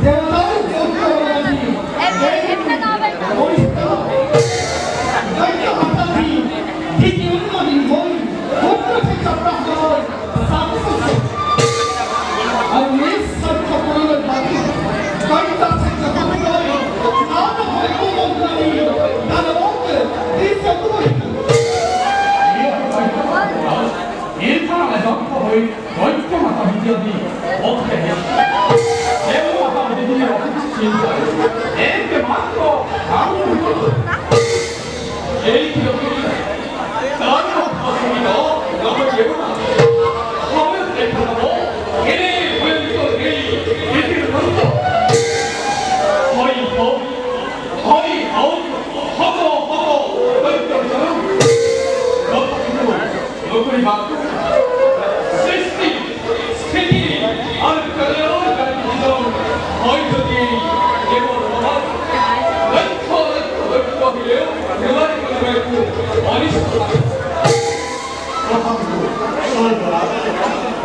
Yeah.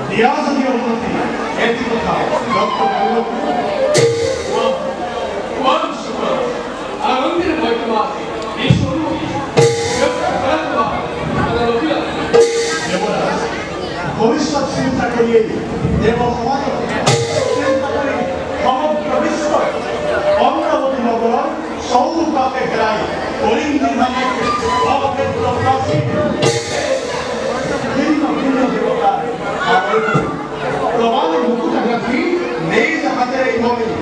रियासत में होती है ऐसी बताओ doctor Kallu one super Arvind वर्तमान ये शुरू जब भारत का ये बोला भविष्य चिंता करिए ये वो हमारे चिंता करिए हम भविष्य अमरावती नगर सौ रुपये कराए Globalne mogu da ga ti ne izahvatili imovinu.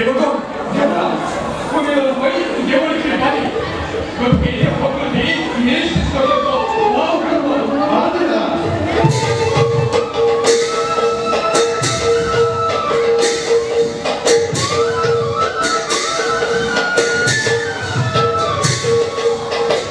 대보고 오늘은 거의 2개월 길만이. 그렇게 법을 내일 이해를 시켜서